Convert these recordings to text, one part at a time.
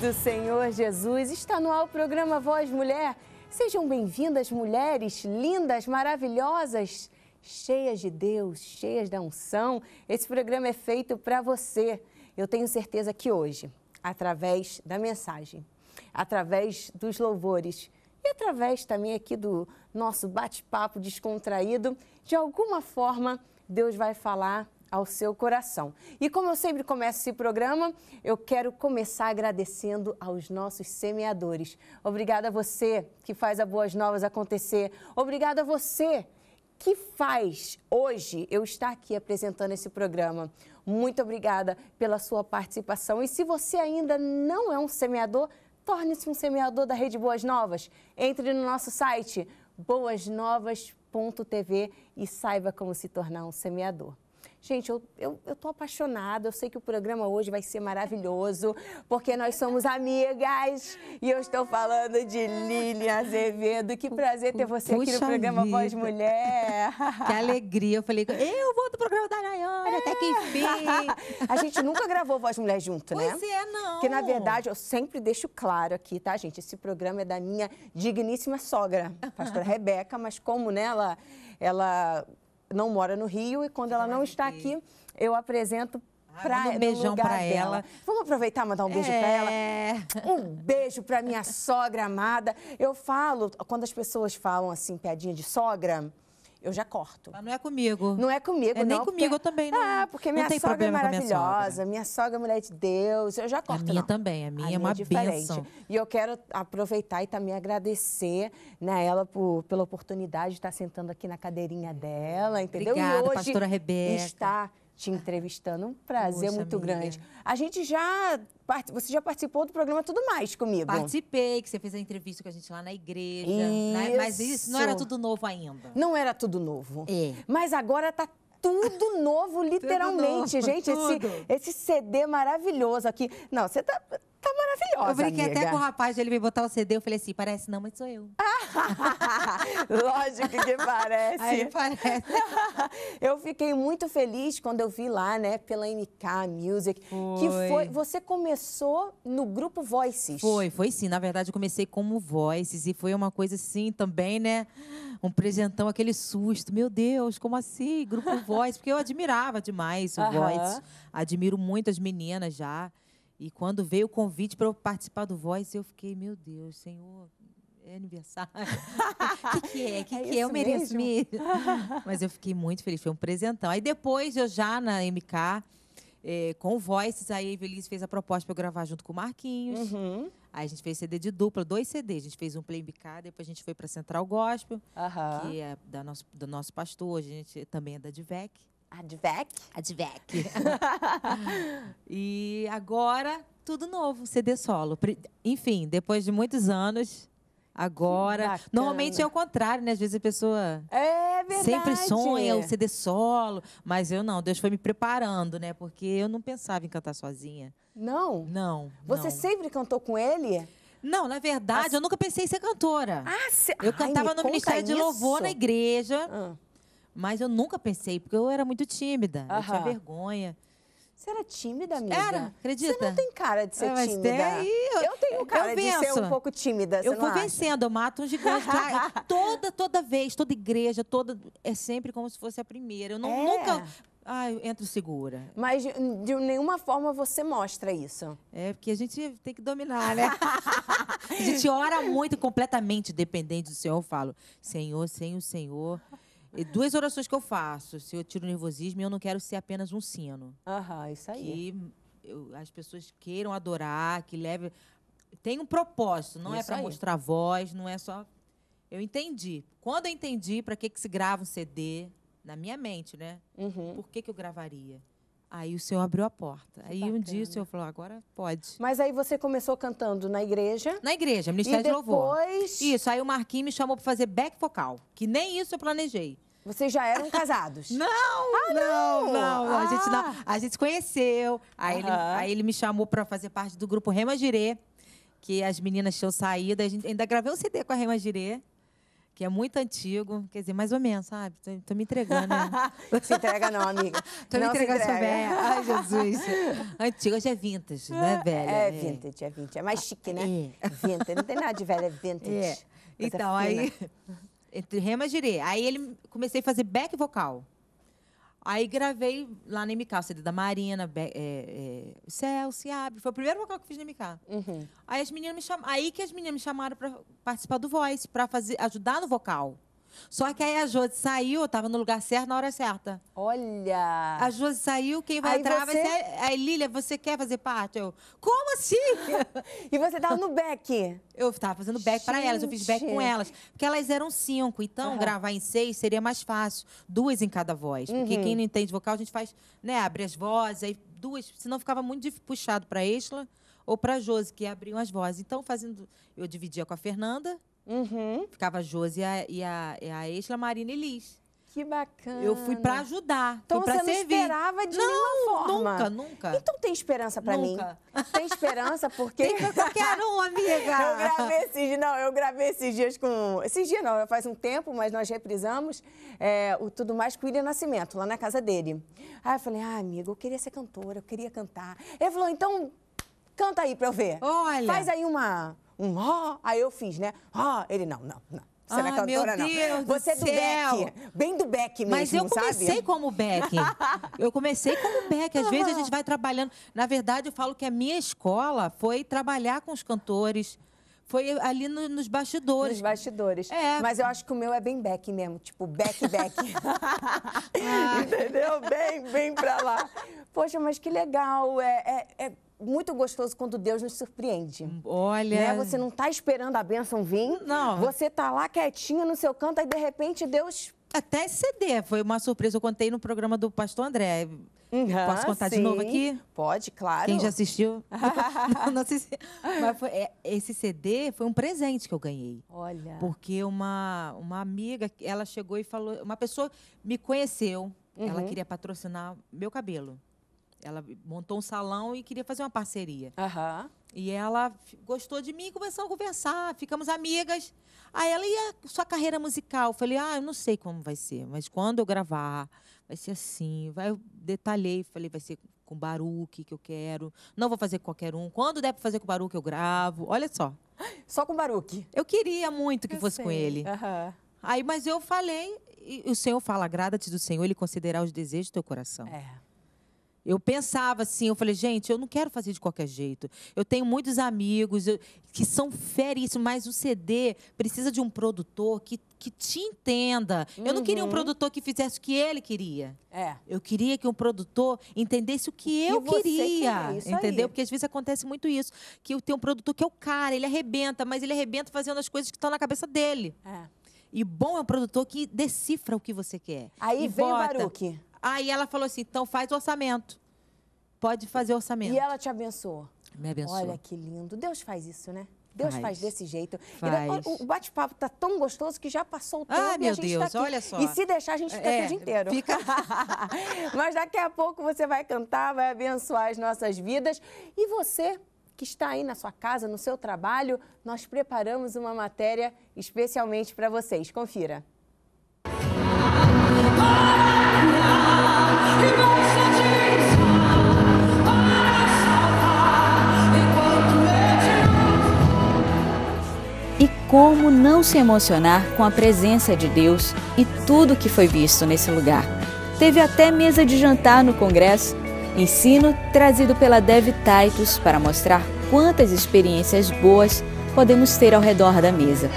do Senhor Jesus. Está no ar o programa Voz Mulher. Sejam bem-vindas, mulheres lindas, maravilhosas, cheias de Deus, cheias da unção. Esse programa é feito para você. Eu tenho certeza que hoje, através da mensagem, através dos louvores e através também aqui do nosso bate-papo descontraído, de alguma forma Deus vai falar ao seu coração. E como eu sempre começo esse programa, eu quero começar agradecendo aos nossos semeadores. Obrigada a você que faz a Boas Novas acontecer. Obrigada a você que faz hoje eu estar aqui apresentando esse programa. Muito obrigada pela sua participação. E se você ainda não é um semeador, torne-se um semeador da Rede Boas Novas. Entre no nosso site boasnovas.tv e saiba como se tornar um semeador. Gente, eu, eu, eu tô apaixonada, eu sei que o programa hoje vai ser maravilhoso, porque nós somos amigas e eu estou falando de Lilian Azevedo. Que prazer ter você Puxa aqui no programa vida. Voz Mulher. Que alegria. Eu falei, eu vou do programa da Nayane, é. até que enfim. A gente nunca gravou Voz Mulher junto, né? Pois é, não. Porque, na verdade, eu sempre deixo claro aqui, tá, gente? Esse programa é da minha digníssima sogra, pastora Rebeca, mas como nela, né, ela não mora no Rio e quando ela não está aqui, eu apresento para um beijão para ela. Vamos aproveitar e mandar um beijo é... para ela. Um beijo para minha sogra amada. Eu falo, quando as pessoas falam assim, piadinha de sogra, eu já corto. Mas não é comigo. Não é comigo, é não. Nem comigo eu também não. Ah, porque minha não sogra é maravilhosa, minha, minha sogra. é mulher de Deus, eu já corto. A minha não. também, a minha a é uma minha é bênção. E eu quero aproveitar e também agradecer né, ela por, pela oportunidade de estar sentando aqui na cadeirinha dela, entendeu? Obrigada, e hoje pastora Rebeca. está te entrevistando. Um prazer Poxa, muito amiga. grande. A gente já. Você já participou do programa Tudo Mais comigo? Participei, que você fez a entrevista com a gente lá na igreja. Né? Mas isso não era tudo novo ainda. Não era tudo novo. É. Mas agora tá tudo novo, literalmente, tudo novo, gente. Esse, esse CD maravilhoso aqui. Não, você tá, tá maravilhosa. Eu brinquei amiga. até com o rapaz, ele veio botar o CD, eu falei assim: parece não, mas sou eu. Lógico que parece. Aí parece. eu fiquei muito feliz quando eu vi lá, né, pela MK Music, foi. que foi. Você começou no grupo Voices. Foi, foi sim. Na verdade, eu comecei como Voices e foi uma coisa assim também, né? Um presentão, aquele susto. Meu Deus, como assim? Grupo Voice? Porque eu admirava demais o uh -huh. Voice. Admiro muito as meninas já. E quando veio o convite para eu participar do Voice, eu fiquei, meu Deus, Senhor, é aniversário. O que, que, é? O que, é, que é? Eu mereço mesmo. Mas eu fiquei muito feliz, foi um presentão. Aí depois, eu já na MK, é, com o Voices, aí a Evelise fez a proposta para eu gravar junto com o Marquinhos. Uhum. Aí a gente fez CD de dupla, dois CDs. A gente fez um Play MK, depois a gente foi para Central Gospel, uhum. que é da nosso, do nosso pastor, a gente também é da Divec. Advec? Advec. e agora, tudo novo, CD solo. Enfim, depois de muitos anos, agora. Normalmente é o contrário, né? Às vezes a pessoa é verdade. sempre sonha o CD solo, mas eu não. Deus foi me preparando, né? Porque eu não pensava em cantar sozinha. Não? Não. Você não. sempre cantou com ele? Não, na verdade, As... eu nunca pensei em ser cantora. Ah, cê... Eu cantava Ai, no Ministério isso. de Louvor na igreja. Ah. Mas eu nunca pensei, porque eu era muito tímida. Eu tinha vergonha. Você era tímida, amiga? Era, acredita? Você não tem cara de ser é, tímida. Tem, eu, eu tenho cara eu de ser um pouco tímida, Eu vou acha? vencendo, eu mato um gigante. toda, toda vez, toda igreja, toda é sempre como se fosse a primeira. Eu não, é. nunca... Ah, eu entro segura. Mas de, de, nenhuma forma você mostra isso. É, porque a gente tem que dominar, né? a gente ora muito completamente dependente do Senhor. Eu falo, Senhor, sem o Senhor... E duas orações que eu faço. Se eu tiro o nervosismo, eu não quero ser apenas um sino. Aham, isso aí. Que eu, as pessoas queiram adorar, que leve. Tem um propósito, não é isso é para mostrar voz, não é só. Eu entendi. Quando eu entendi para que, que se grava um CD, na minha mente, né? Uhum. Por que, que eu gravaria? Aí o Senhor abriu a porta. Que aí bacana. um dia o Senhor falou, agora pode. Mas aí você começou cantando na igreja? Na igreja, Ministério e depois... de Louvor. Isso, aí o Marquinhos me chamou para fazer back vocal, que nem isso eu planejei. Vocês já eram casados? não, ah, não, não, não. Ah. A, gente não. A gente se conheceu. Aí, ele, aí ele me chamou para fazer parte do grupo Rema Girê, que as meninas tinham saído. A gente ainda gravei um CD com a Rema Girê que é muito antigo, quer dizer, mais ou menos, sabe? Tô, tô me entregando, né? se entrega não, amiga. tô não me entregando, sou velha. Ai, Jesus. Antigo, hoje é vintage, né, velha? É, vintage, é vintage. É mais chique, né? É. Vintage, não tem nada de velho, é vintage. É. Então, aí, entre rema e girê. Aí ele, comecei a fazer back vocal. Aí gravei lá na MK, o CD da Marina, é, é, Céu se abre. Foi o primeiro vocal que eu fiz na MK. Uhum. Aí as meninas me cham... Aí que as meninas me chamaram para participar do Voice, para fazer ajudar no vocal. Só que aí a Josi saiu, eu tava no lugar certo na hora certa. Olha! A Josi saiu, quem vai aí entrar você... vai ser. Aí, Lília, você quer fazer parte? Eu, como assim? e você tava no back? Eu tava fazendo back para elas, eu fiz back com elas. Porque elas eram cinco, então uhum. gravar em seis seria mais fácil. Duas em cada voz. Porque uhum. quem não entende vocal, a gente faz, né, abre as vozes, aí duas, senão ficava muito puxado para Exla ou para Josi, que abriam as vozes. Então, fazendo. Eu dividia com a Fernanda Uhum. Ficava a Josi e a, e a, e a Exla, Marina e Liz. Que bacana. Eu fui para ajudar. Então você não servir. esperava de não, nenhuma forma. Nunca, nunca. Então tem esperança para mim. Tem esperança porque. Tem pra qualquer um, amiga. eu gravei esses dias. Não, eu gravei esses dias com. Esses dias não, faz um tempo, mas nós reprisamos é, o Tudo Mais com o William Nascimento, lá na casa dele. Aí eu falei, ah, amigo, eu queria ser cantora, eu queria cantar. Ele falou, então canta aí pra eu ver. Olha. Faz aí uma um ó. Aí eu fiz, né? Ó, ele não, não, não. Você não é cantora, meu Deus não. Você é do céu. Beck. Bem do Beck mesmo, Mas eu comecei sabe? como Beck. eu comecei como Beck. Às uhum. vezes a gente vai trabalhando. Na verdade, eu falo que a minha escola foi trabalhar com os cantores. Foi ali no, nos bastidores. Nos bastidores. É. Mas eu acho que o meu é bem Beck mesmo. Tipo, Beck, Beck. ah. Entendeu? Bem, bem pra lá. Poxa, mas que legal. é, é, é muito gostoso quando Deus nos surpreende. Olha. Né? Você não está esperando a bênção vir. Não. Você está lá quietinha no seu canto, e de repente Deus. Até CD, foi uma surpresa. Eu contei no programa do Pastor André. Uhum, Posso contar sim. de novo aqui? Pode, claro. Quem já assistiu? não, não sei se... Mas foi, é, esse CD foi um presente que eu ganhei. Olha. Porque uma, uma amiga, ela chegou e falou. Uma pessoa me conheceu. Uhum. Ela queria patrocinar meu cabelo. Ela montou um salão e queria fazer uma parceria. Uhum. E ela gostou de mim e começou a conversar, ficamos amigas. Aí ela ia sua carreira musical. Eu falei, ah, eu não sei como vai ser, mas quando eu gravar, vai ser assim. Vai, eu detalhei, falei, vai ser com Baruque que eu quero. Não vou fazer com qualquer um. Quando der para fazer com Baruque, eu gravo. Olha só. Só com Baruque? Eu queria muito que eu fosse sei. com ele. Uhum. Aí, mas eu falei, e o Senhor fala, agrada-te do Senhor, Ele considerar os desejos do teu coração. É. Eu pensava assim, eu falei, gente, eu não quero fazer de qualquer jeito. Eu tenho muitos amigos eu, que são feríssimos, mas o CD precisa de um produtor que, que te entenda. Uhum. Eu não queria um uhum. produtor que fizesse o que ele queria. É. Eu queria que um produtor entendesse o que eu que queria. queria entendeu? Aí. Porque às vezes acontece muito isso. Que eu tenho um produtor que é o cara, ele arrebenta, mas ele arrebenta fazendo as coisas que estão na cabeça dele. É. E bom é um produtor que decifra o que você quer. Aí vem bota. o Baruque. Aí ela falou assim: então faz o orçamento. Pode fazer orçamento. E ela te abençoou. Me abençoou. Olha que lindo. Deus faz isso, né? Deus faz, faz desse jeito. Faz. o bate-papo tá tão gostoso que já passou o tempo ah, e meu a gente Deus, tá aqui. olha só. E se deixar, a gente fica é, aqui o dia inteiro. Fica... Mas daqui a pouco você vai cantar, vai abençoar as nossas vidas. E você que está aí na sua casa, no seu trabalho, nós preparamos uma matéria especialmente para vocês. Confira. E como não se emocionar com a presença de Deus e tudo que foi visto nesse lugar? Teve até mesa de jantar no congresso, ensino trazido pela Dev Titus para mostrar quantas experiências boas podemos ter ao redor da mesa.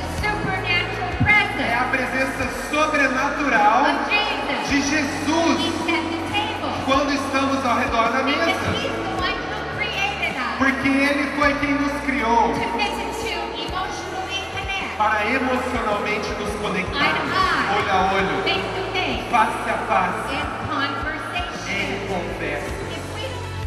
Foi quem nos criou para emocionalmente nos conectar, olho a olho, face a face, em conversa.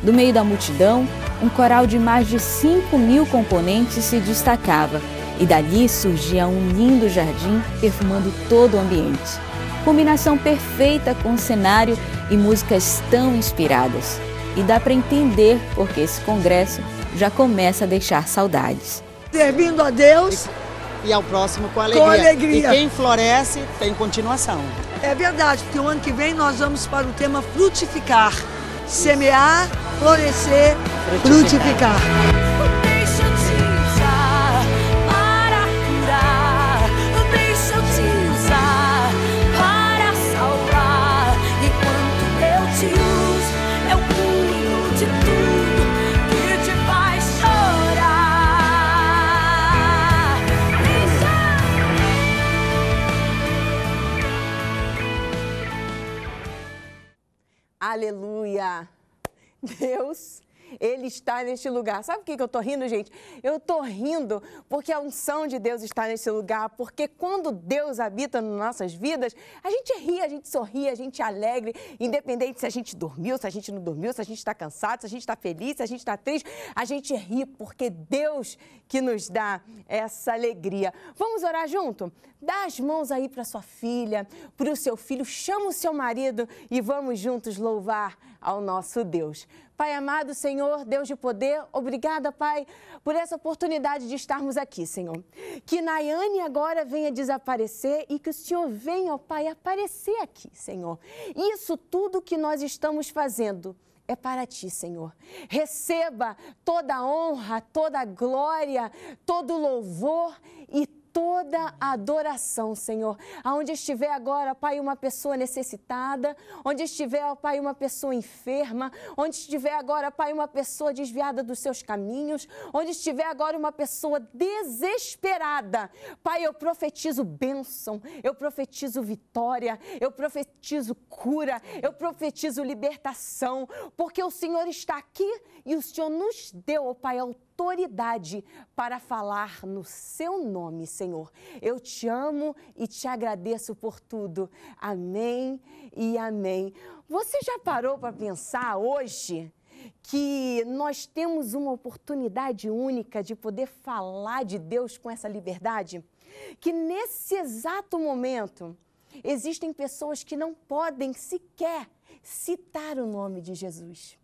Do meio da multidão, um coral de mais de 5 mil componentes se destacava e dali surgia um lindo jardim perfumando todo o ambiente. Combinação perfeita com o cenário e músicas tão inspiradas. E dá para entender porque esse congresso já começa a deixar saudades. Servindo a Deus e ao próximo com alegria. Com alegria. E quem floresce tem continuação. É verdade, porque o ano que vem nós vamos para o tema frutificar. Semear, florescer, frutificar. frutificar. Aleluia! Deus ele está neste lugar. Sabe por que eu estou rindo, gente? Eu estou rindo porque a unção de Deus está nesse lugar. Porque quando Deus habita nas nossas vidas, a gente ri, a gente sorri, a gente é alegre, independente se a gente dormiu, se a gente não dormiu, se a gente está cansado, se a gente está feliz, se a gente está triste, a gente ri porque Deus que nos dá essa alegria. Vamos orar junto? Dá as mãos aí para sua filha, para o seu filho, chama o seu marido e vamos juntos louvar ao nosso Deus. Pai amado, Senhor, Deus de poder, obrigada, Pai, por essa oportunidade de estarmos aqui, Senhor. Que Nayane agora venha desaparecer e que o Senhor venha, ó Pai, aparecer aqui, Senhor. Isso tudo que nós estamos fazendo é para ti, Senhor. Receba toda a honra, toda a glória, todo o louvor e toda a adoração, Senhor. Aonde estiver agora, Pai, uma pessoa necessitada, onde estiver, Pai, uma pessoa enferma, onde estiver agora, Pai, uma pessoa desviada dos seus caminhos, onde estiver agora uma pessoa desesperada, Pai, eu profetizo bênção, eu profetizo vitória, eu profetizo cura, eu profetizo libertação, porque o Senhor está aqui e o Senhor nos deu, Pai, autoridade para falar no seu nome, Senhor. Eu te amo e te agradeço por tudo. Amém e amém. Você já parou para pensar hoje? que nós temos uma oportunidade única de poder falar de Deus com essa liberdade? Que nesse exato momento existem pessoas que não podem sequer citar o nome de Jesus.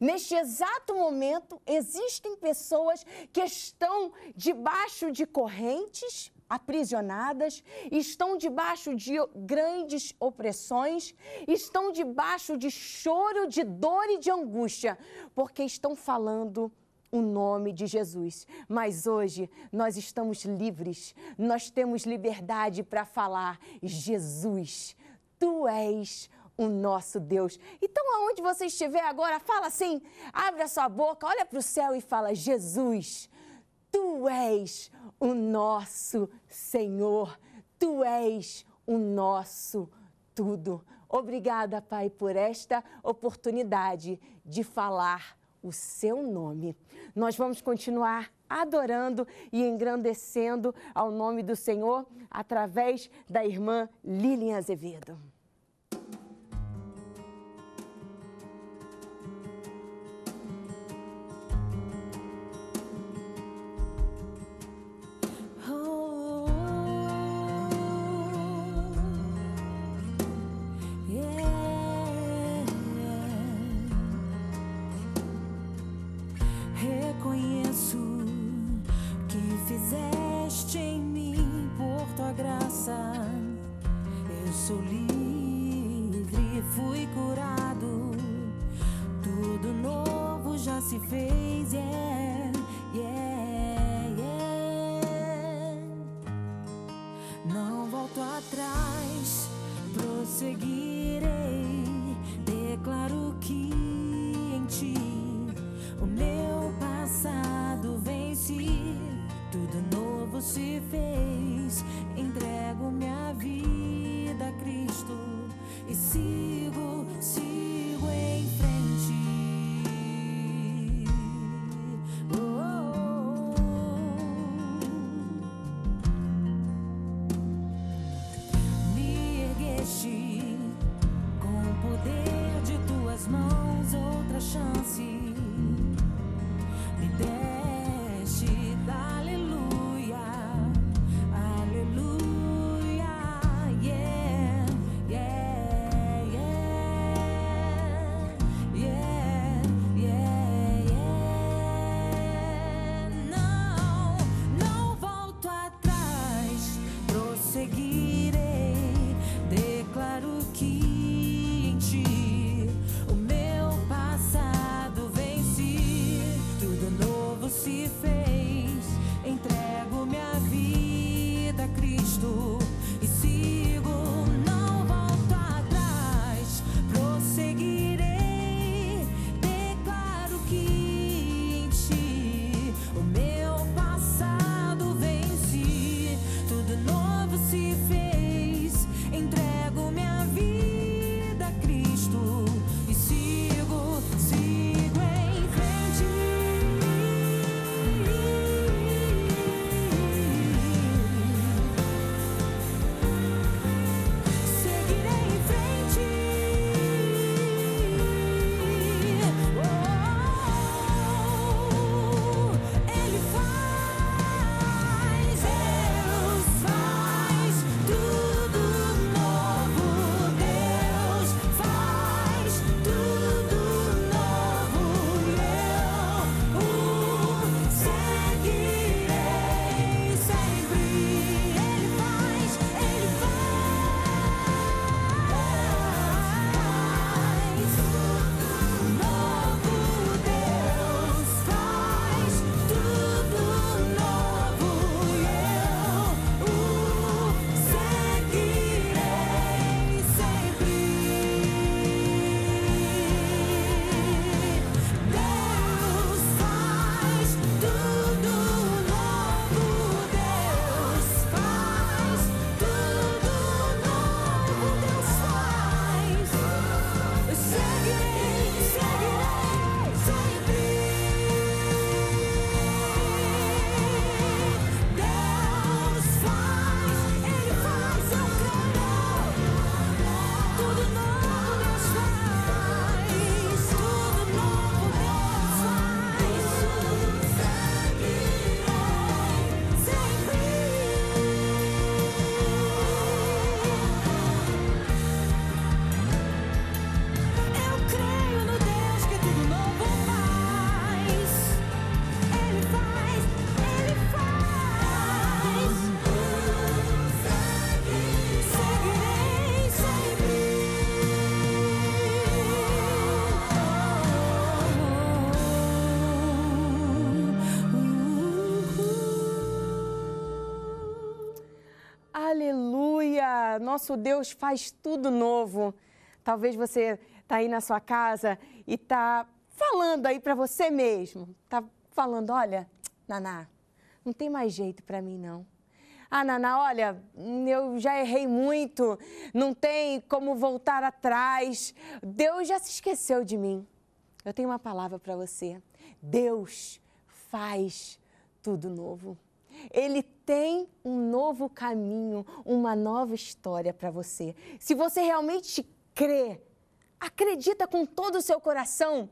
Neste exato momento, existem pessoas que estão debaixo de correntes, aprisionadas, estão debaixo de grandes opressões, estão debaixo de choro, de dor e de angústia, porque estão falando o nome de Jesus. Mas hoje nós estamos livres, nós temos liberdade para falar: Jesus, tu és o nosso Deus. Então, aonde você estiver agora, fala assim, abre a sua boca, olha para o céu e fala: Jesus, tu és o nosso Senhor, tu és o nosso tudo. Obrigada, Pai, por esta oportunidade de falar o seu nome. Nós vamos continuar adorando e engrandecendo ao nome do Senhor através da irmã Lilian Azevedo. Nosso Deus faz tudo novo. Talvez você está aí na sua casa e está falando aí para você mesmo. Está falando, olha, Naná, não tem mais jeito para mim não. Ah, Naná, olha, eu já errei muito, não tem como voltar atrás. Deus já se esqueceu de mim. Eu tenho uma palavra para você. Deus faz tudo novo. Ele tem um novo caminho, uma nova história para você. Se você realmente crê, acredita com todo o seu coração,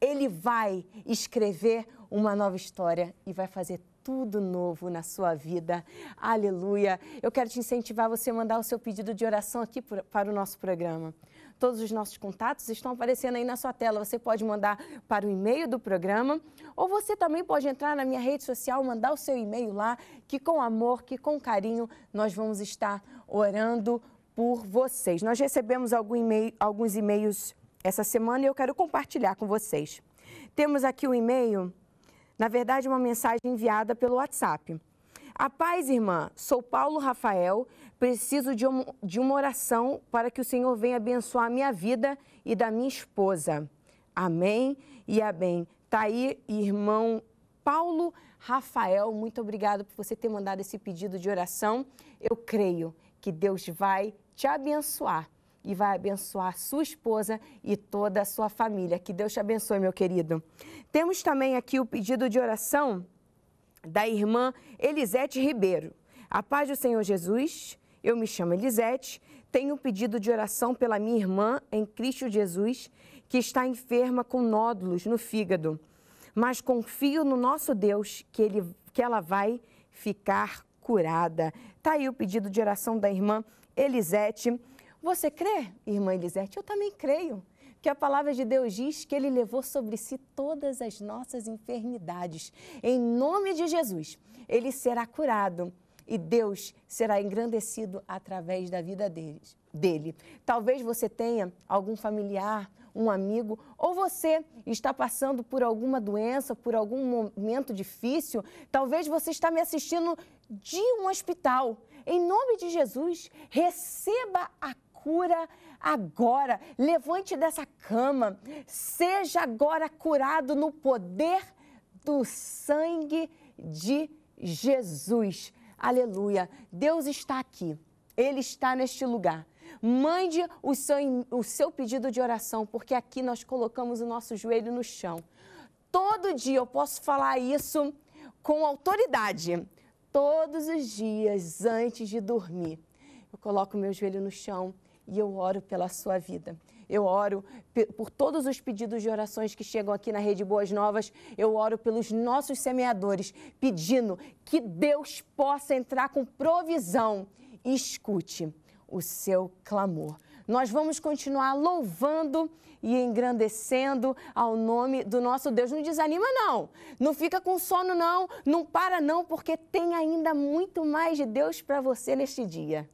ele vai escrever uma nova história e vai fazer tudo novo na sua vida. Aleluia. Eu quero te incentivar a você mandar o seu pedido de oração aqui para o nosso programa. Todos os nossos contatos estão aparecendo aí na sua tela. Você pode mandar para o e-mail do programa ou você também pode entrar na minha rede social, mandar o seu e-mail lá, que com amor, que com carinho nós vamos estar orando por vocês. Nós recebemos alguns e-mails essa semana e eu quero compartilhar com vocês. Temos aqui o um e-mail, na verdade, uma mensagem enviada pelo WhatsApp. A paz, irmã. Sou Paulo Rafael. Preciso de, um, de uma oração para que o Senhor venha abençoar a minha vida e da minha esposa. Amém e amém. Tá aí, irmão Paulo Rafael. Muito obrigado por você ter mandado esse pedido de oração. Eu creio que Deus vai te abençoar e vai abençoar sua esposa e toda a sua família. Que Deus te abençoe, meu querido. Temos também aqui o pedido de oração da irmã Elisete Ribeiro. A paz do Senhor Jesus, eu me chamo Elisete, tenho um pedido de oração pela minha irmã em Cristo Jesus, que está enferma com nódulos no fígado, mas confio no nosso Deus que, ele, que ela vai ficar curada. Está aí o pedido de oração da irmã Elisete. Você crê, irmã Elisete? Eu também creio que a palavra de Deus diz que ele levou sobre si todas as nossas enfermidades. Em nome de Jesus, ele será curado e Deus será engrandecido através da vida deles, dele. Talvez você tenha algum familiar, um amigo, ou você está passando por alguma doença, por algum momento difícil. Talvez você está me assistindo de um hospital. Em nome de Jesus, receba a cura agora. Levante dessa cama. Seja agora curado no poder do sangue de Jesus. Aleluia. Deus está aqui. Ele está neste lugar. Mande o seu, o seu pedido de oração, porque aqui nós colocamos o nosso joelho no chão. Todo dia eu posso falar isso com autoridade. Todos os dias antes de dormir, eu coloco meu joelho no chão e eu oro pela sua vida. Eu oro por todos os pedidos de orações que chegam aqui na Rede Boas Novas. Eu oro pelos nossos semeadores, pedindo que Deus possa entrar com provisão e escute o seu clamor. Nós vamos continuar louvando e engrandecendo ao nome do nosso Deus. Não desanima, não. Não fica com sono, não. Não para, não, porque tem ainda muito mais de Deus para você neste dia.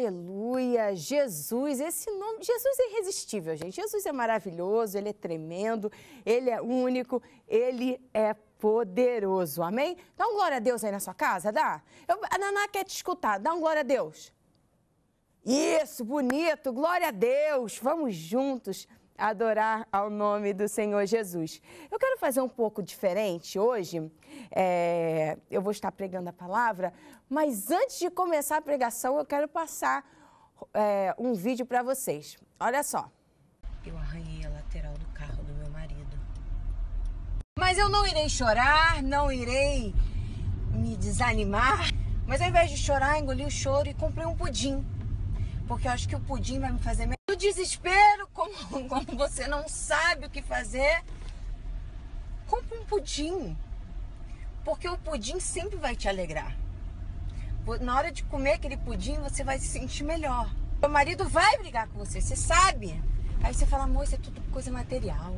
Aleluia, Jesus, esse nome, Jesus é irresistível, gente. Jesus é maravilhoso, ele é tremendo, ele é único, ele é poderoso. Amém? Dá um glória a Deus aí na sua casa, dá? Eu, a Naná quer te escutar, dá um glória a Deus. Isso, bonito, glória a Deus. Vamos juntos adorar ao nome do Senhor Jesus. Eu quero fazer um pouco diferente hoje. É, eu vou estar pregando a palavra, mas antes de começar a pregação, eu quero passar é, um vídeo para vocês. Olha só. Eu arranhei a lateral do carro do meu marido. Mas eu não irei chorar, não irei me desanimar. Mas ao invés de chorar, engoli o choro e comprei um pudim. Porque eu acho que o pudim vai me fazer melhor. No desespero, como, como você não sabe o que fazer, compre um pudim. Porque o pudim sempre vai te alegrar. Na hora de comer aquele pudim, você vai se sentir melhor. Seu marido vai brigar com você, você sabe. Aí você fala, amor, isso é tudo coisa material.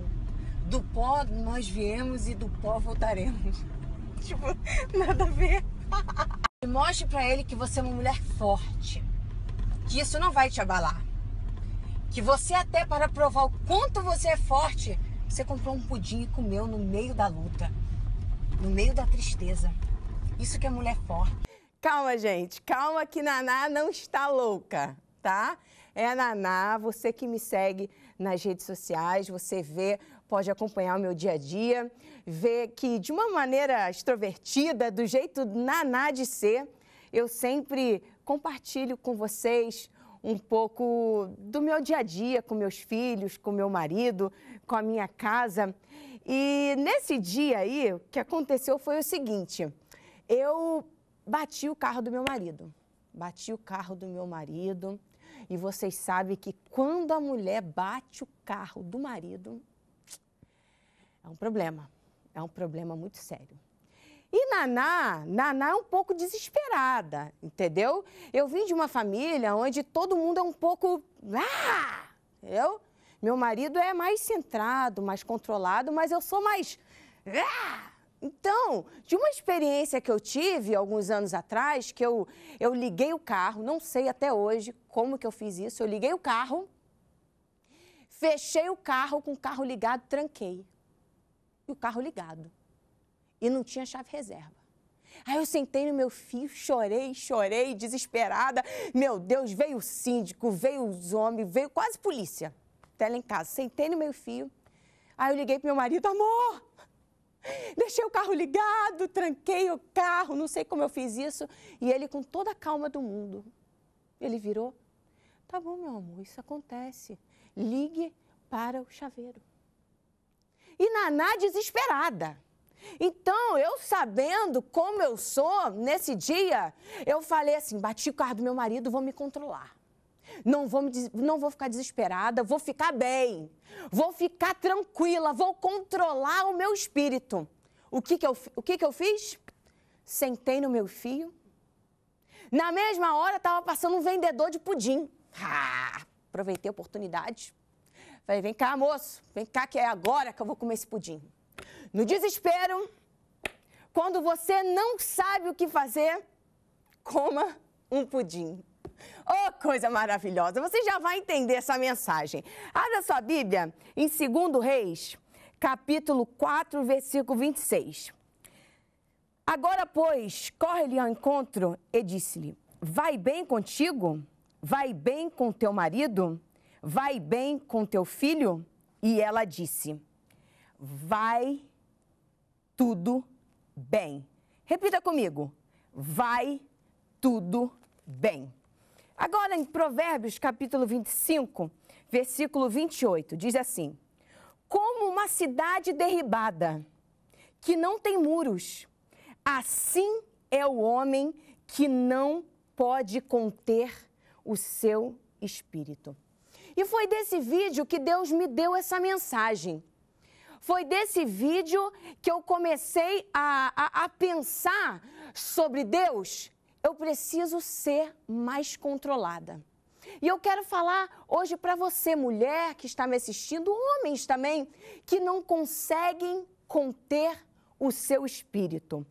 Do pó nós viemos e do pó voltaremos. tipo, nada a ver. Mostre pra ele que você é uma mulher forte. Que isso não vai te abalar. Que você até para provar o quanto você é forte, você comprou um pudim e comeu no meio da luta. No meio da tristeza. Isso que é mulher forte. Calma, gente. Calma que Naná não está louca, tá? É a Naná, você que me segue nas redes sociais, você vê, pode acompanhar o meu dia a dia, vê que de uma maneira extrovertida, do jeito Naná de ser, eu sempre compartilho com vocês um pouco do meu dia a dia com meus filhos, com meu marido, com a minha casa. E nesse dia aí, o que aconteceu foi o seguinte: eu bati o carro do meu marido. Bati o carro do meu marido. E vocês sabem que quando a mulher bate o carro do marido, é um problema. É um problema muito sério. E Naná, Naná é um pouco desesperada, entendeu? Eu vim de uma família onde todo mundo é um pouco. Ah! Eu? Meu marido é mais centrado, mais controlado, mas eu sou mais. Ah! Então, de uma experiência que eu tive alguns anos atrás, que eu, eu liguei o carro, não sei até hoje como que eu fiz isso, eu liguei o carro, fechei o carro com o carro ligado, tranquei. E o carro ligado. E não tinha chave reserva. Aí eu sentei no meu fio, chorei, chorei, desesperada. Meu Deus, veio o síndico, veio os homens, veio quase polícia. Até lá em casa. Sentei no meu fio. Aí eu liguei pro meu marido, amor, Deixei o carro ligado, tranquei o carro, não sei como eu fiz isso. E ele, com toda a calma do mundo, ele virou: Tá bom, meu amor, isso acontece. Ligue para o chaveiro. E Naná desesperada. Então, eu sabendo como eu sou, nesse dia, eu falei assim: bati o carro do meu marido, vou me controlar. Não vou, me, não vou ficar desesperada, vou ficar bem, vou ficar tranquila, vou controlar o meu espírito. O que, que, eu, o que, que eu fiz? Sentei no meu fio. Na mesma hora estava passando um vendedor de pudim. Ah, aproveitei a oportunidade. Falei, vem cá, moço, vem cá que é agora que eu vou comer esse pudim. No desespero, quando você não sabe o que fazer, coma um pudim. Oh, coisa maravilhosa! Você já vai entender essa mensagem. Abra sua Bíblia em 2 Reis, capítulo 4, versículo 26. Agora, pois, corre-lhe ao encontro e disse-lhe: Vai bem contigo? Vai bem com teu marido? Vai bem com teu filho? E ela disse: Vai tudo bem. Repita comigo: Vai tudo bem. Agora, em Provérbios, capítulo 25, versículo 28, diz assim: Como uma cidade derribada, que não tem muros, assim é o homem que não pode conter o seu espírito. E foi desse vídeo que Deus me deu essa mensagem. Foi desse vídeo que eu comecei a, a, a pensar sobre Deus. Eu preciso ser mais controlada. E eu quero falar hoje para você, mulher que está me assistindo, homens também, que não conseguem conter o seu espírito.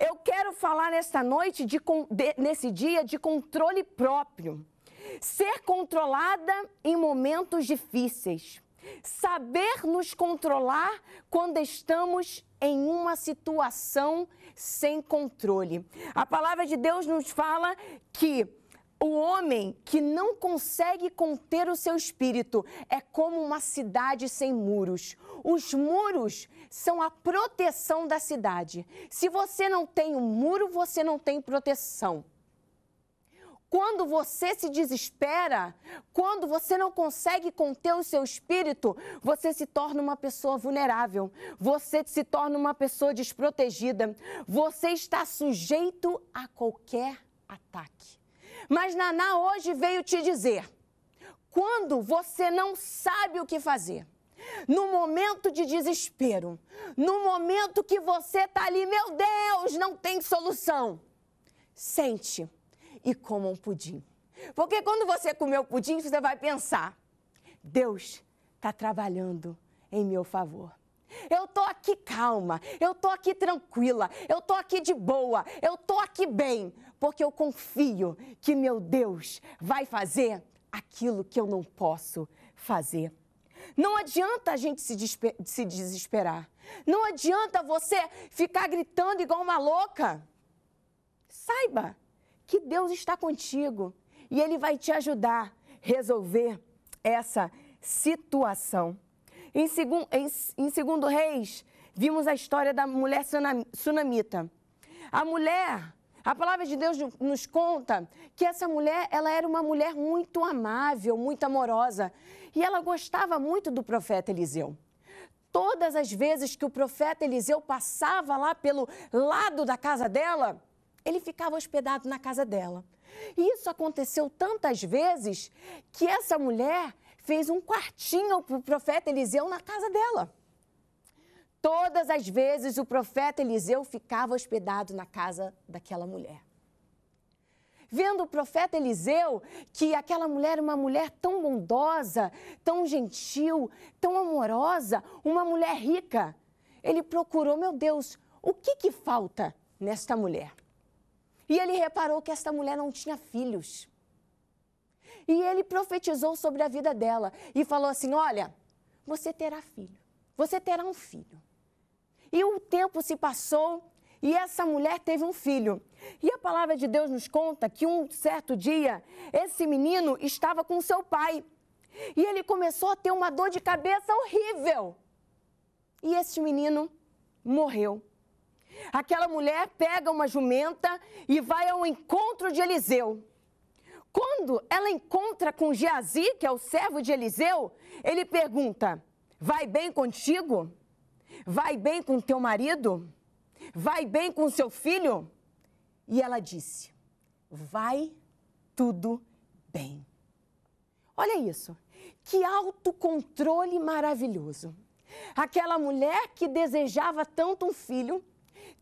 Eu quero falar nesta noite, de, de, nesse dia, de controle próprio. Ser controlada em momentos difíceis. Saber nos controlar quando estamos em uma situação sem controle. A palavra de Deus nos fala que o homem que não consegue conter o seu espírito é como uma cidade sem muros. Os muros são a proteção da cidade. Se você não tem um muro, você não tem proteção. Quando você se desespera, quando você não consegue conter o seu espírito, você se torna uma pessoa vulnerável, você se torna uma pessoa desprotegida, você está sujeito a qualquer ataque. Mas Naná hoje veio te dizer: quando você não sabe o que fazer, no momento de desespero, no momento que você está ali, meu Deus, não tem solução, sente e coma um pudim. Porque quando você comer o pudim, você vai pensar: Deus está trabalhando em meu favor. Eu tô aqui calma, eu tô aqui tranquila, eu tô aqui de boa, eu tô aqui bem, porque eu confio que meu Deus vai fazer aquilo que eu não posso fazer. Não adianta a gente se desesperar. Não adianta você ficar gritando igual uma louca. Saiba que Deus está contigo e Ele vai te ajudar a resolver essa situação. Em, segun, em, em segundo Reis, vimos a história da mulher sunamita. A mulher, a palavra de Deus nos conta que essa mulher, ela era uma mulher muito amável, muito amorosa, e ela gostava muito do profeta Eliseu. Todas as vezes que o profeta Eliseu passava lá pelo lado da casa dela, ele ficava hospedado na casa dela. E isso aconteceu tantas vezes que essa mulher fez um quartinho para o profeta Eliseu na casa dela. Todas as vezes o profeta Eliseu ficava hospedado na casa daquela mulher. Vendo o profeta Eliseu que aquela mulher era uma mulher tão bondosa, tão gentil, tão amorosa, uma mulher rica, ele procurou, meu Deus, o que, que falta nesta mulher? E ele reparou que esta mulher não tinha filhos. E ele profetizou sobre a vida dela e falou assim: Olha, você terá filho, você terá um filho. E o tempo se passou e essa mulher teve um filho. E a palavra de Deus nos conta que um certo dia esse menino estava com seu pai. E ele começou a ter uma dor de cabeça horrível. E esse menino morreu. Aquela mulher pega uma jumenta e vai ao encontro de Eliseu. Quando ela encontra com Geazi, que é o servo de Eliseu, ele pergunta: Vai bem contigo? Vai bem com teu marido? Vai bem com seu filho? E ela disse: Vai tudo bem. Olha isso. Que autocontrole maravilhoso. Aquela mulher que desejava tanto um filho,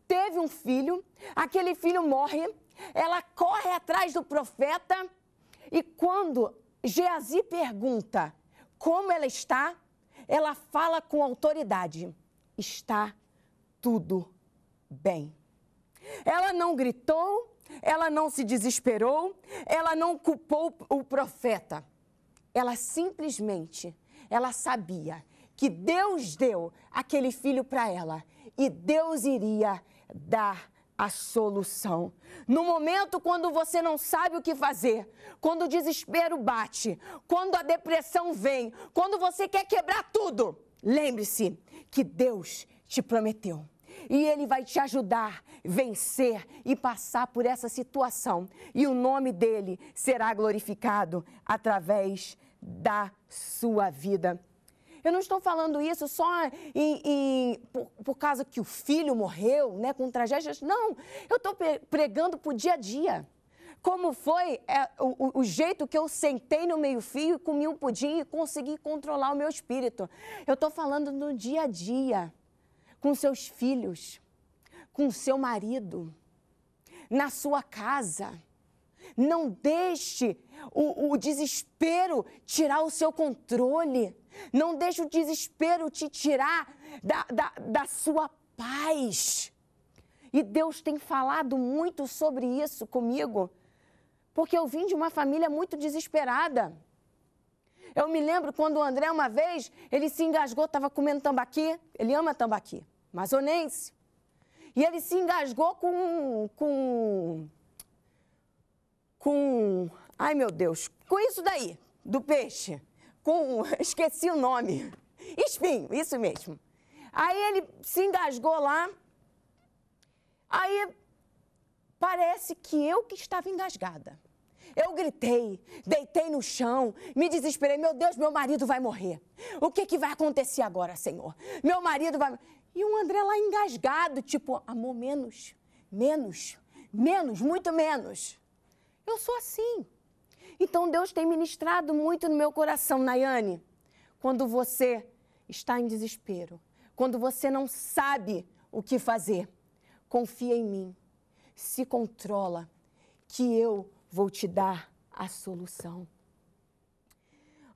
teve um filho, aquele filho morre, ela corre atrás do profeta e quando Geazi pergunta como ela está, ela fala com autoridade: está tudo bem. Ela não gritou, ela não se desesperou, ela não culpou o profeta. Ela simplesmente, ela sabia que Deus deu aquele filho para ela e Deus iria dar a solução. No momento quando você não sabe o que fazer, quando o desespero bate, quando a depressão vem, quando você quer quebrar tudo, lembre-se que Deus te prometeu. E Ele vai te ajudar a vencer e passar por essa situação. E o nome dele será glorificado através da sua vida. Eu não estou falando isso só em, em, por, por causa que o filho morreu, né, com tragédias. Não, eu estou pregando para o dia a dia. como foi é, o, o, jeito que eu sentei no meio-fio e comi um pudim e consegui controlar o meu espírito. Eu estou falando no dia a dia, com seus filhos, com seu marido, na sua casa. Não deixe o, o desespero tirar o seu controle. Não deixe o desespero te tirar da, da, da sua paz. E Deus tem falado muito sobre isso comigo, porque eu vim de uma família muito desesperada. Eu me lembro quando o André, uma vez, ele se engasgou, estava comendo tambaqui, ele ama tambaqui, amazonense. E ele se engasgou com, com, com, ai meu Deus, com isso daí, do peixe, com, esqueci o nome, espinho, isso mesmo. Aí ele se engasgou lá, Aí parece que eu que estava engasgada. Eu gritei, deitei no chão, me desesperei. Meu Deus, meu marido vai morrer. O que, que vai acontecer agora, Senhor? Meu marido vai. E o André lá engasgado, tipo, amor, menos, menos, menos, muito menos. Eu sou assim. Então Deus tem ministrado muito no meu coração, Nayane. Quando você está em desespero, quando você não sabe o que fazer, confia em mim, se controla, que eu vou te dar a solução.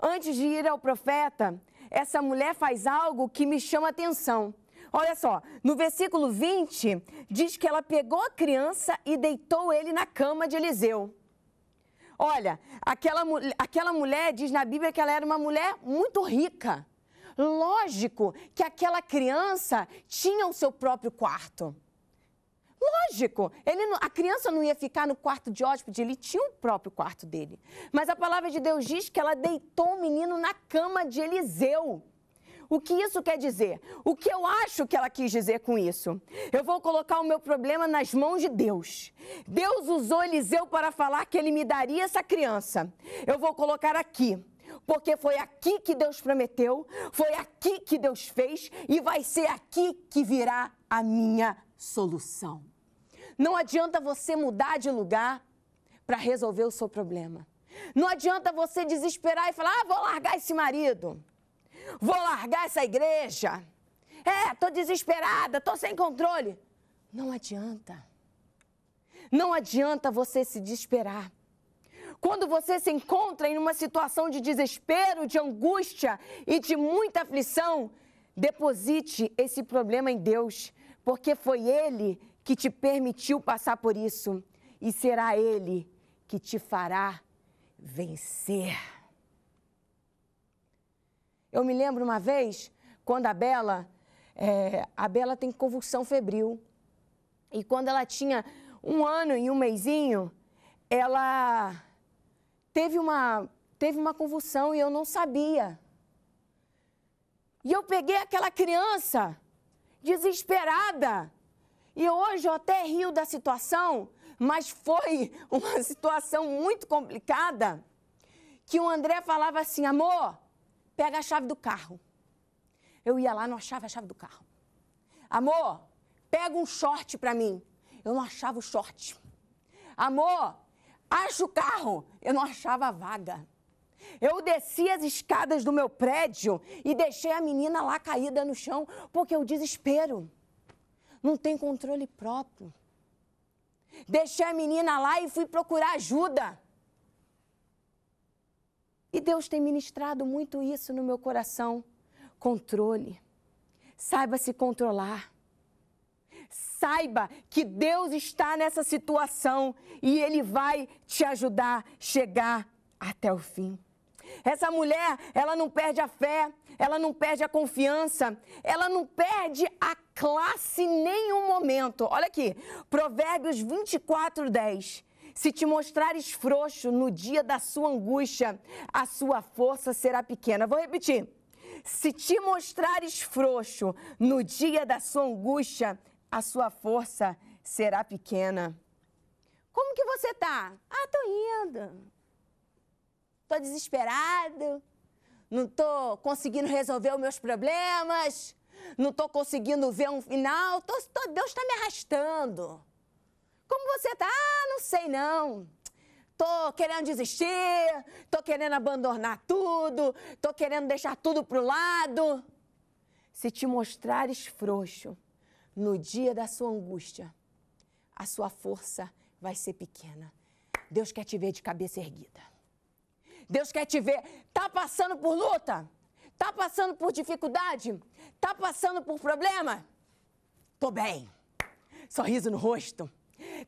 Antes de ir ao profeta, essa mulher faz algo que me chama atenção. Olha só, no versículo 20, diz que ela pegou a criança e deitou ele na cama de Eliseu. Olha, aquela, aquela mulher diz na Bíblia que ela era uma mulher muito rica. Lógico que aquela criança tinha o seu próprio quarto. Lógico, ele não, a criança não ia ficar no quarto de hóspede, ele tinha o próprio quarto dele. Mas a palavra de Deus diz que ela deitou o menino na cama de Eliseu. O que isso quer dizer? O que eu acho que ela quis dizer com isso? Eu vou colocar o meu problema nas mãos de Deus. Deus usou Eliseu para falar que ele me daria essa criança. Eu vou colocar aqui porque foi aqui que Deus prometeu, foi aqui que Deus fez e vai ser aqui que virá a minha solução. Não adianta você mudar de lugar para resolver o seu problema. Não adianta você desesperar e falar: ah, vou largar esse marido, vou largar essa igreja. É, tô desesperada, tô sem controle. Não adianta. Não adianta você se desesperar. Quando você se encontra em uma situação de desespero, de angústia e de muita aflição, deposite esse problema em Deus, porque foi Ele que te permitiu passar por isso e será Ele que te fará vencer. Eu me lembro uma vez, quando a Bela, é, a Bela tem convulsão febril, e quando ela tinha um ano e um mêsinho, ela teve uma, teve uma convulsão e eu não sabia. E eu peguei aquela criança desesperada e hoje eu até rio da situação, mas foi uma situação muito complicada. Que o André falava assim: amor, pega a chave do carro. Eu ia lá, não achava a chave do carro. Amor, pega um short para mim. Eu não achava o short. Amor, acha o carro. Eu não achava a vaga. Eu desci as escadas do meu prédio e deixei a menina lá caída no chão, porque o desespero não tem controle próprio. Deixei a menina lá e fui procurar ajuda. E Deus tem ministrado muito isso no meu coração. Controle. Saiba se controlar. Saiba que Deus está nessa situação e Ele vai te ajudar a chegar até o fim. Essa mulher, ela não perde a fé, ela não perde a confiança, ela não perde a classe em nenhum momento. Olha aqui, Provérbios 24, 10. Se te mostrares frouxo no dia da sua angústia, a sua força será pequena. Vou repetir. Se te mostrares frouxo no dia da sua angústia, a sua força será pequena. Como que você tá? Ah, tô indo. Tô desesperado. Não tô conseguindo resolver os meus problemas não estou conseguindo ver um final, tô, tô, Deus está me arrastando. Como você está? Ah, não sei não. tô querendo desistir, tô querendo abandonar tudo, tô querendo deixar tudo pro lado. Se te mostrares frouxo no dia da sua angústia, a sua força vai ser pequena. Deus quer te ver de cabeça erguida. Deus quer te ver. Tá passando por luta? Tá passando por dificuldade? Tá passando por problema? Tô bem. Sorriso no rosto.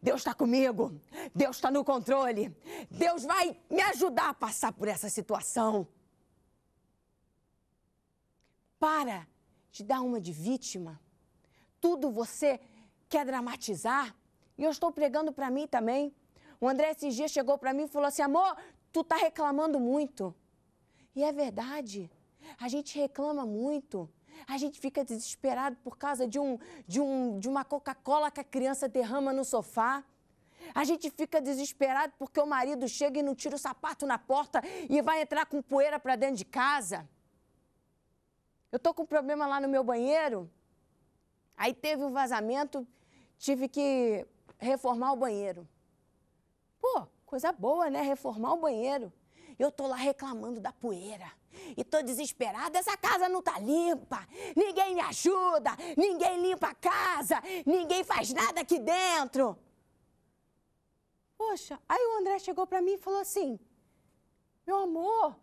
Deus está comigo. Deus está no controle. Deus vai me ajudar a passar por essa situação. Para de dar uma de vítima. Tudo você quer dramatizar. E eu estou pregando para mim também. O André esses dias chegou para mim e falou assim: amor, tu tá reclamando muito. E é verdade. A gente reclama muito. A gente fica desesperado por causa de, um, de, um, de uma Coca-Cola que a criança derrama no sofá. A gente fica desesperado porque o marido chega e não tira o sapato na porta e vai entrar com poeira para dentro de casa. Eu tô com um problema lá no meu banheiro. Aí teve um vazamento, tive que reformar o banheiro. Pô, coisa boa, né? Reformar o banheiro. Eu tô lá reclamando da poeira. E tô desesperada, essa casa não tá limpa. Ninguém me ajuda, ninguém limpa a casa, ninguém faz nada aqui dentro. Poxa, aí o André chegou para mim e falou assim: Meu amor,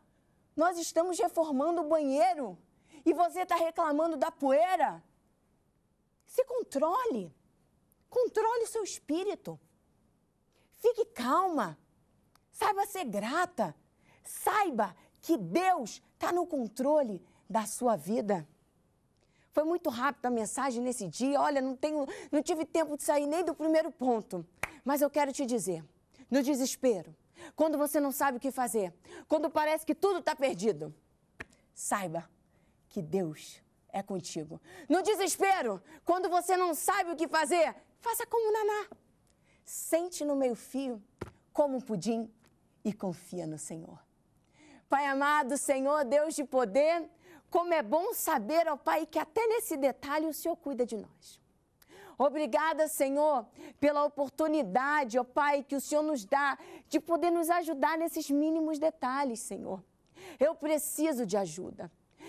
nós estamos reformando o banheiro e você está reclamando da poeira. Se controle. Controle o seu espírito. Fique calma. Saiba ser grata. Saiba que Deus está no controle da sua vida. Foi muito rápido a mensagem nesse dia. Olha, não, tenho, não tive tempo de sair nem do primeiro ponto. Mas eu quero te dizer: no desespero, quando você não sabe o que fazer, quando parece que tudo está perdido, saiba que Deus é contigo. No desespero, quando você não sabe o que fazer, faça como Naná. Sente no meio-fio, como um pudim e confia no Senhor. Pai amado, Senhor, Deus de poder, como é bom saber, ó Pai, que até nesse detalhe o Senhor cuida de nós. Obrigada, Senhor, pela oportunidade, ó Pai, que o Senhor nos dá de poder nos ajudar nesses mínimos detalhes, Senhor. Eu preciso de ajuda.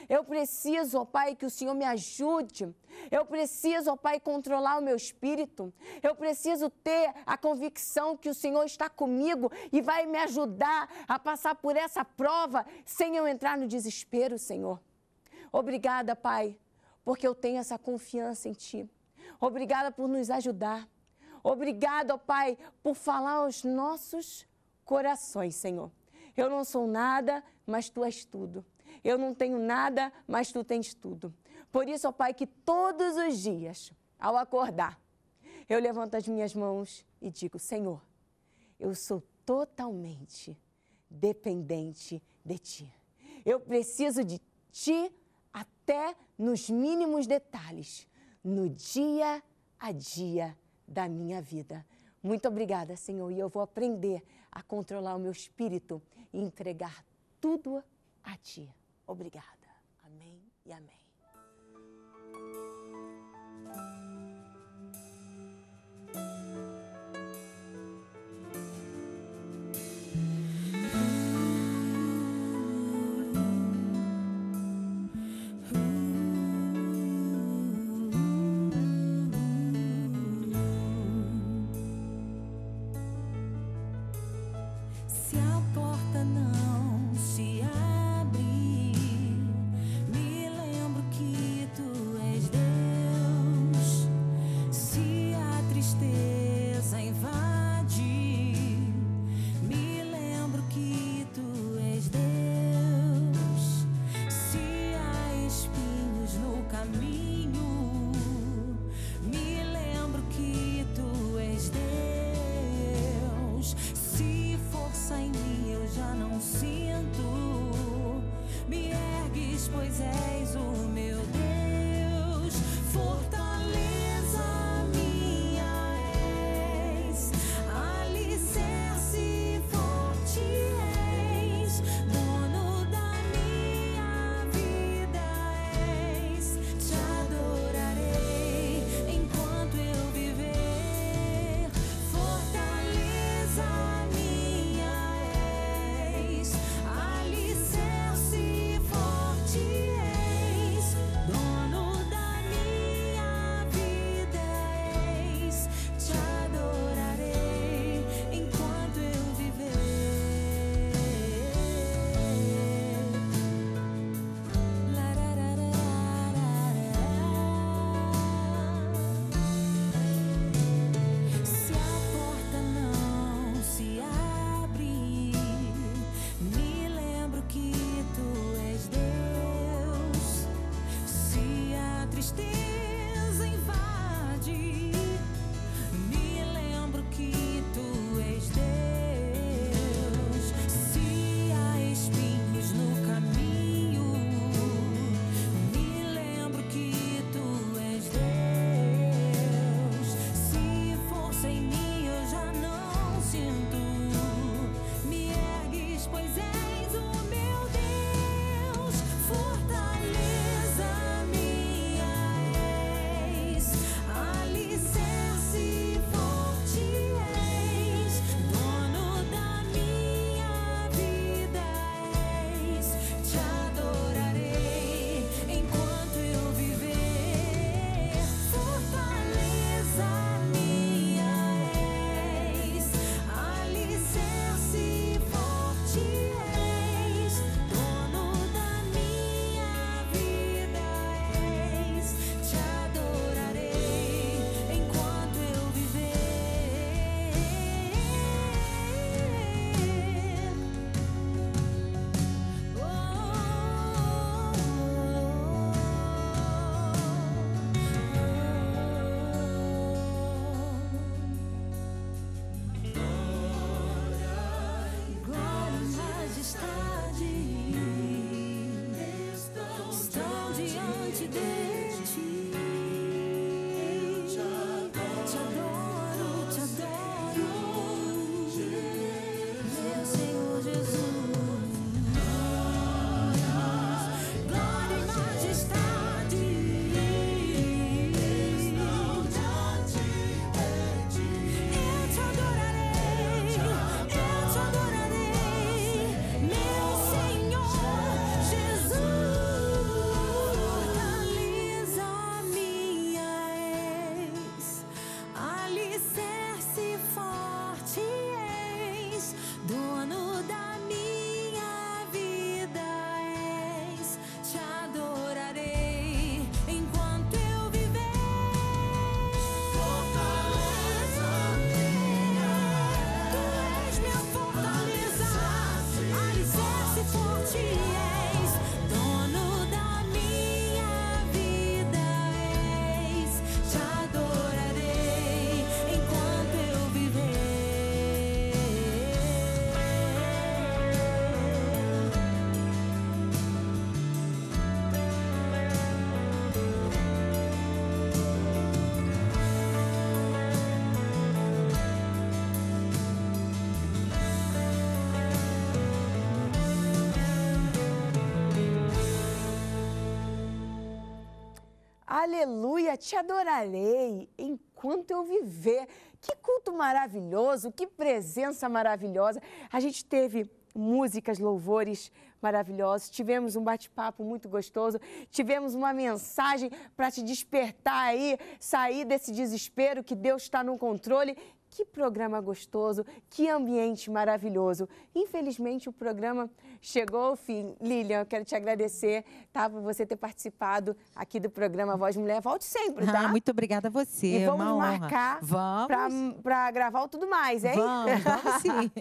Eu preciso, ó Pai, que o Senhor me ajude. Eu preciso, ó Pai, controlar o meu espírito. Eu preciso ter a convicção que o Senhor está comigo e vai me ajudar a passar por essa prova sem eu entrar no desespero, Senhor. Obrigada, Pai, porque eu tenho essa confiança em Ti. Obrigada por nos ajudar. Obrigada, ó Pai, por falar aos nossos corações, Senhor. Eu não sou nada, mas Tu és tudo. Eu não tenho nada, mas tu tens tudo. Por isso, ó Pai, que todos os dias, ao acordar, eu levanto as minhas mãos e digo: Senhor, eu sou totalmente dependente de Ti. Eu preciso de Ti até nos mínimos detalhes, no dia a dia da minha vida. Muito obrigada, Senhor, e eu vou aprender a controlar o meu espírito e entregar tudo a Ti. Obrigada. Amém e amém. Aleluia, te adorarei enquanto eu viver. Que culto maravilhoso, que presença maravilhosa. A gente teve músicas, louvores maravilhosos, tivemos um bate-papo muito gostoso, tivemos uma mensagem para te despertar aí, sair desse desespero que Deus está no controle. Que programa gostoso, que ambiente maravilhoso. Infelizmente o programa chegou ao fim. Lilian, eu quero te agradecer tá, por você ter participado aqui do programa Voz Mulher. Volte sempre, tá? Ah, muito obrigada a você. E vamos uma honra. marcar Vamos. para gravar o tudo mais, hein? Vamos, vamos sim.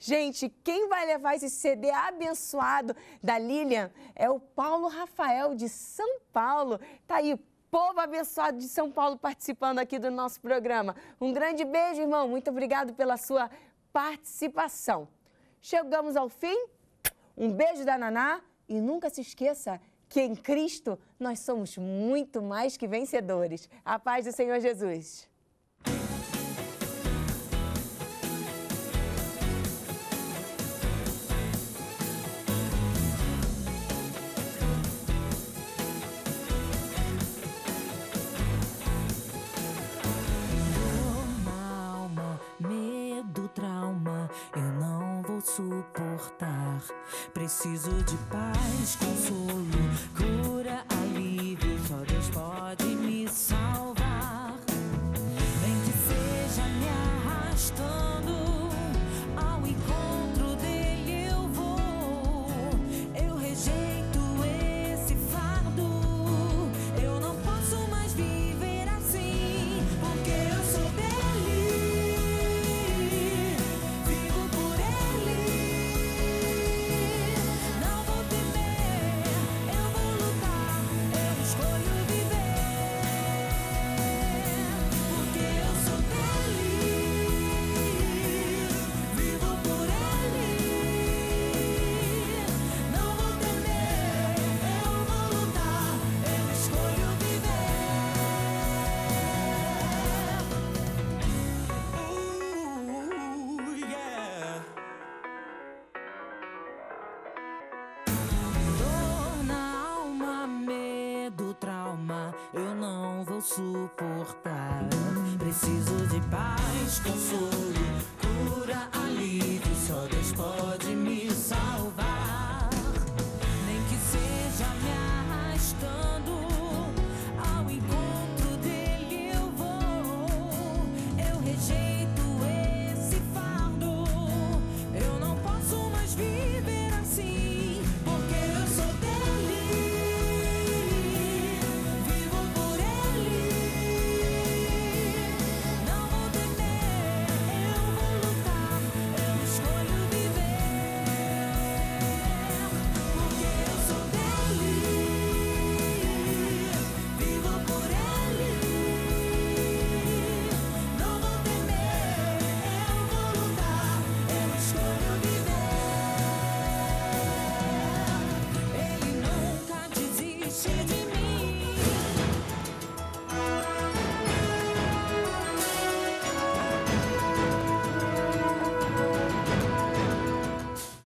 Gente, quem vai levar esse CD abençoado da Lilian é o Paulo Rafael de São Paulo. Tá aí, povo abençoado de São Paulo participando aqui do nosso programa. Um grande beijo, irmão. Muito obrigado pela sua participação. Chegamos ao fim. Um beijo da Naná e nunca se esqueça que em Cristo nós somos muito mais que vencedores. A paz do Senhor Jesus. Preciso de paz, consolo, cura.